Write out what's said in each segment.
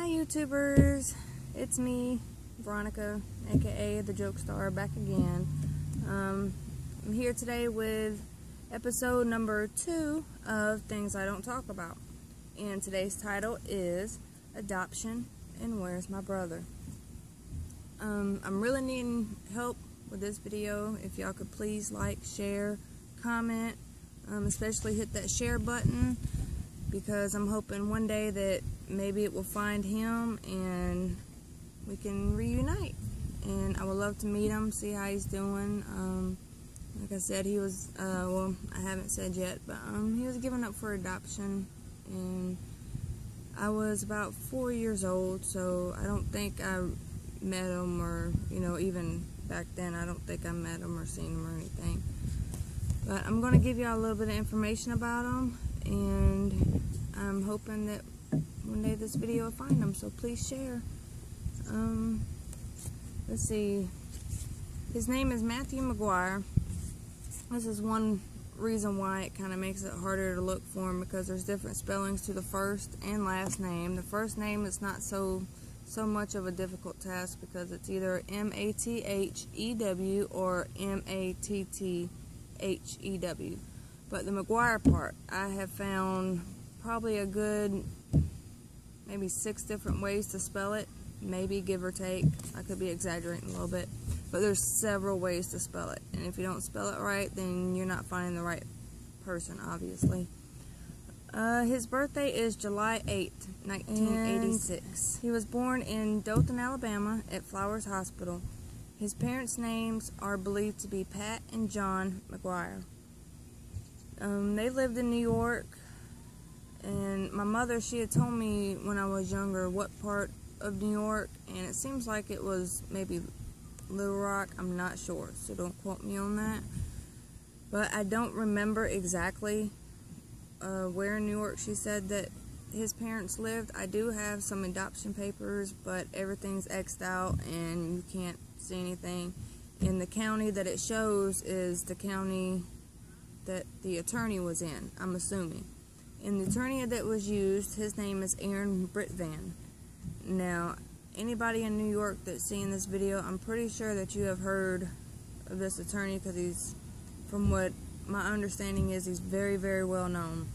Hi YouTubers, it's me, Veronica, aka the Joke Star, back again. Um, I'm here today with episode number two of Things I Don't Talk About. And today's title is Adoption and Where's My Brother? Um, I'm really needing help with this video. If y'all could please like, share, comment, um, especially hit that share button because I'm hoping one day that maybe it will find him and we can reunite. And I would love to meet him, see how he's doing. Um, like I said, he was, uh, well, I haven't said yet, but um, he was given up for adoption. And I was about four years old, so I don't think I met him or, you know, even back then, I don't think I met him or seen him or anything. But I'm going to give y'all a little bit of information about him, and I'm hoping that one day this video will find him, so please share. Um, let's see. His name is Matthew McGuire. This is one reason why it kind of makes it harder to look for him because there's different spellings to the first and last name. The first name is not so so much of a difficult task because it's either M-A-T-H-E-W or M-A-T-T-H-E-W. But the McGuire part, I have found probably a good maybe six different ways to spell it. Maybe give or take. I could be exaggerating a little bit. But there's several ways to spell it. And if you don't spell it right, then you're not finding the right person, obviously. Uh, his birthday is July 8th, 1986. And he was born in Dothan, Alabama at Flowers Hospital. His parents' names are believed to be Pat and John McGuire. Um, they lived in New York, and my mother, she had told me when I was younger what part of New York, and it seems like it was maybe Little Rock. I'm not sure, so don't quote me on that. But I don't remember exactly uh, where in New York she said that his parents lived. I do have some adoption papers, but everything's X'd out and you can't see anything. And the county that it shows is the county that the attorney was in, I'm assuming. And the attorney that was used, his name is Aaron Britvan. Now, anybody in New York that's seeing this video, I'm pretty sure that you have heard of this attorney because he's, from what my understanding is, he's very, very well known.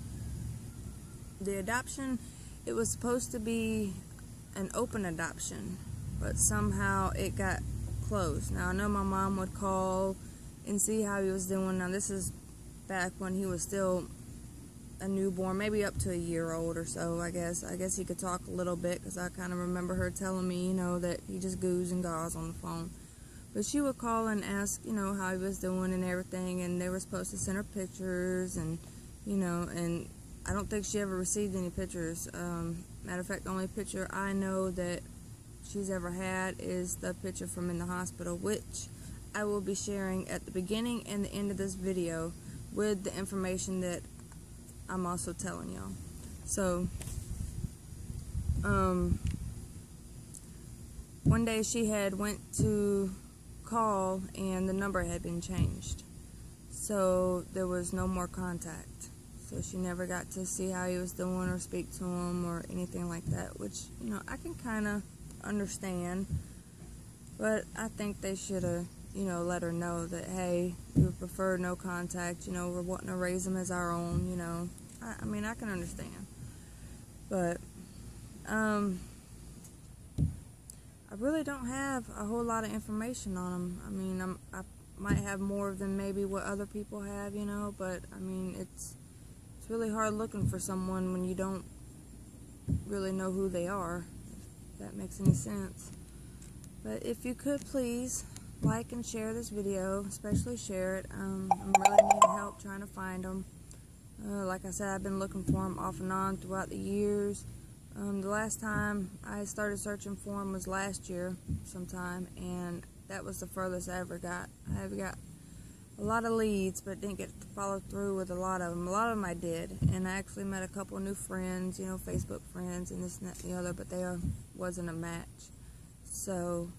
The adoption, it was supposed to be an open adoption, but somehow it got closed. Now, I know my mom would call and see how he was doing. Now, this is back when he was still a newborn, maybe up to a year old or so, I guess. I guess he could talk a little bit because I kind of remember her telling me, you know, that he just goos and gaws on the phone. But she would call and ask, you know, how he was doing and everything, and they were supposed to send her pictures, and, you know, and I don't think she ever received any pictures. Um, matter of fact, the only picture I know that she's ever had is the picture from in the hospital, which I will be sharing at the beginning and the end of this video with the information that I'm also telling y'all. So, um, one day she had went to call and the number had been changed. So there was no more contact. So she never got to see how he was doing or speak to him or anything like that, which, you know, I can kind of understand. But I think they should have you know, let her know that, hey, we prefer no contact, you know, we're wanting to raise them as our own, you know. I, I mean, I can understand. But, um, I really don't have a whole lot of information on them. I mean, I'm, I might have more than maybe what other people have, you know, but, I mean, it's, it's really hard looking for someone when you don't really know who they are, if that makes any sense. But if you could please like and share this video, especially share it. Um, I'm really needing help trying to find them. Uh, like I said, I've been looking for them off and on throughout the years. Um, the last time I started searching for them was last year sometime, and that was the furthest I ever got. I have got a lot of leads, but didn't get to follow through with a lot of them. A lot of them I did, and I actually met a couple new friends, you know, Facebook friends and this and that and the other, but they wasn't a match. So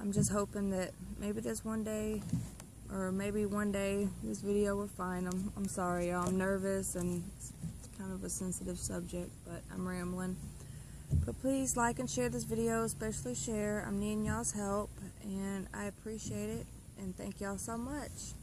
I'm just hoping that maybe this one day, or maybe one day, this video will find them. I'm sorry. I'm nervous and it's kind of a sensitive subject, but I'm rambling. But please like and share this video, especially share. I'm needing y'all's help and I appreciate it and thank y'all so much.